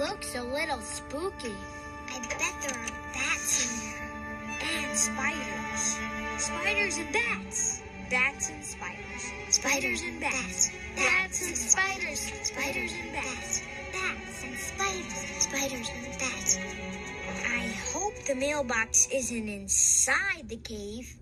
Looks a little spooky. I bet there are bats in there. And spiders. Spiders and bats. Bats and spiders. Spiders and bats. Bats and spiders. Spiders and bats. Bats and spiders. Spiders and bats. I hope the mailbox isn't inside the cave.